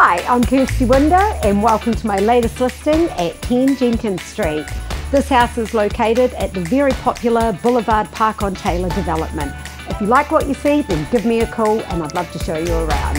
Hi, I'm Kirsty Winder and welcome to my latest listing at 10 Jenkins Street. This house is located at the very popular Boulevard Park on Taylor development. If you like what you see, then give me a call and I'd love to show you around.